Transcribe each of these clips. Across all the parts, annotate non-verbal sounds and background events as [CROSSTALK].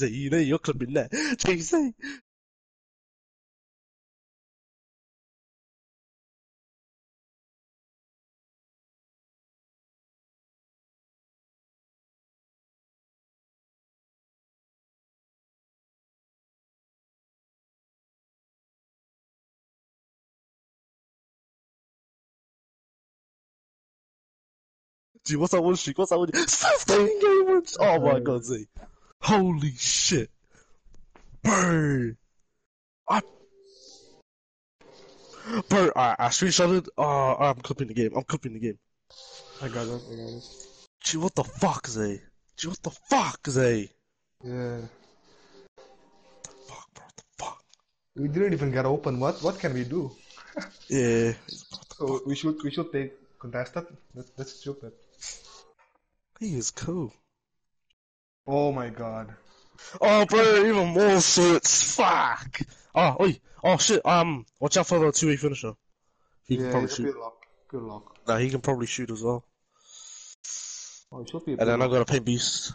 Zay, you know you're clipping that. Zay, Zay. Dude, what's that one streak? What's that one? 15 game wins! Oh my god, Z. Holy shit. Bro. I. Bro, I, I screenshotted. Oh, I'm clipping the game. I'm clipping the game. I got it. I got it. Gee, what the fuck, Z? Gee, what the fuck, Z? Yeah. Fuck, bro, what the fuck? We didn't even get open. What? What can we do? [LAUGHS] Yeah. So we should we should take contested. That, that's stupid. He is cool. Oh my god. Oh, bro, even more suits. Fuck. Oh, oi. Oh shit. Um, watch out for the two-way finisher. He can yeah, probably shoot. good luck. Good luck. Nah, he can probably shoot as well. Oh, it should be. And then I got a paint beast.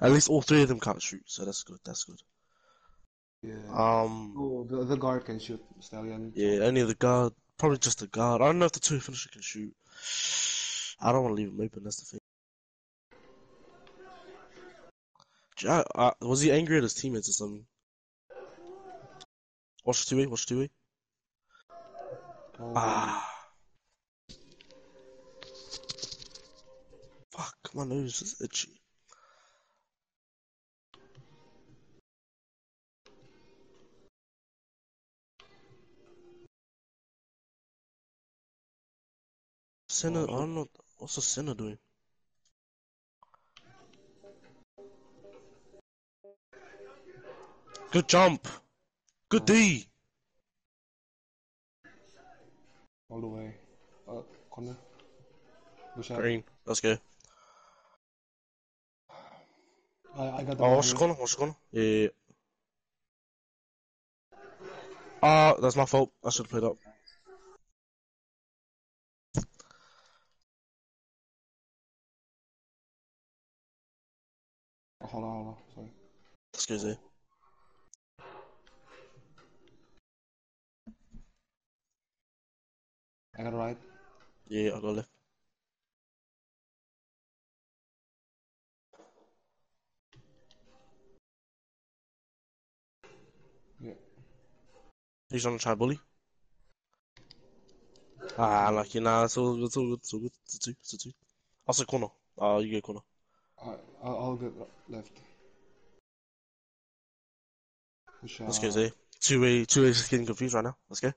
At least all three of them can't shoot, so that's good. That's good. Yeah. Um, oh, the the guard can shoot stallion. yeah, only the guard, probably just a guard. I don't know if the two finisher can shoot. I don't want to leave him open. That's the thing. Uh, was he angry at his teammates or something? Watch two way. Watch two way. Oh, Ah. Fuck, my nose is itchy. Sinner, I don't know. What's the sinner doing? Good jump. Good D. all the way. Uh, corner. Good shot. Green. Let's go. I, I got the Oh, what's the corner? What's the corner? Yeah. Ah, that's my fault. I should have played up. Oh, hold on, hold on. Sorry. Let's go, got right. Yeah, I got left. Yeah. He's trying to try bully. Ah, lucky. Nah, it's all, it's all good. It's all good. It's a two. It's a two. I'll say corner. Ah, you get corner. I, I'll, I'll get left. Let's go, Z. Two way, two ways is getting confused right now. Let's go.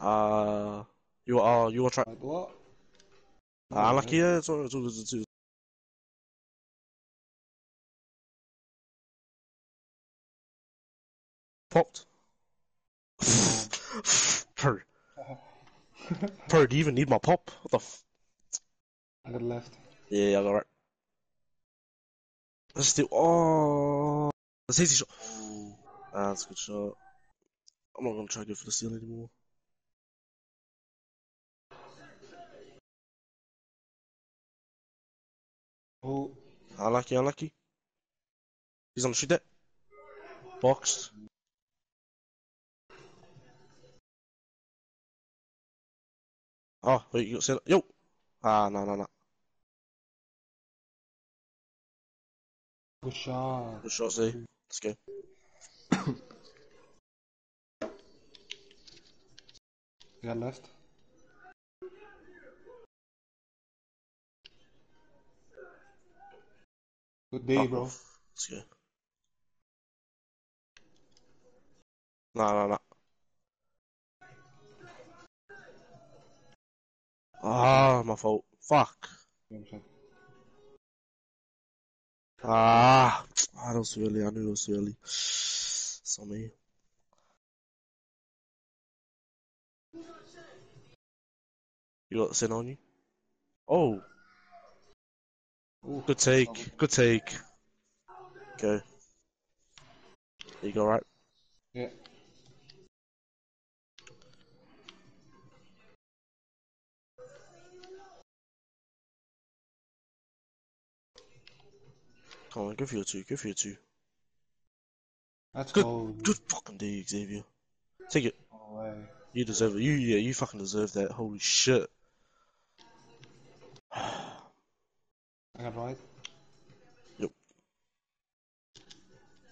Uh, you are, you are try. Right, what? Ah, lucky. Yeah, it's all, it's all good. It's a. Popped. [LAUGHS] Bro, [LAUGHS] bro, do you even need my pop? What the f? I got left. Yeah, I got right. Let's do. Oh, that's easy shot. Ah, that's a good shot. I'm not gonna try to go for the steal anymore. Oh, Unlucky, unlucky. He's on the shoot that. Boxed. Oh, wait, you got set. Yo! Ah, no, no, no. Good shot. Good shot, Z. Let's go. Got left. Good day, Oh, bro. Let's go. No, no, no. Ah, my fault. Fuck. Yeah, shot. Ah, ah, that was too early. I knew it was too early. It's me. You got the sin on you? Oh, Ooh, good take. Good take. Go. There you go, right? Yeah. Come on, go for your two. Go for your two. Let's Good. go. Good fucking day, Xavier. Take it. No. You deserve it. You yeah, you fucking deserve that. Holy shit. I got right.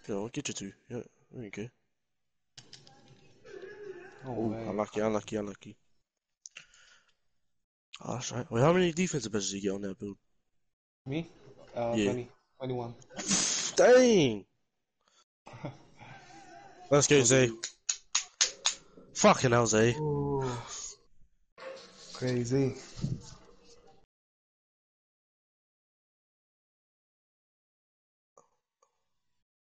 Go on, get you two. Yeah, there you go. Oh, way. unlucky, unlucky, unlucky. Oh, that's right. Wait, how many defensive badges did you get on that build? Me? Uh, Yeah. 20. 21. Dang! Let's go, Zay. Fucking hell, Zay. Ooh. Crazy.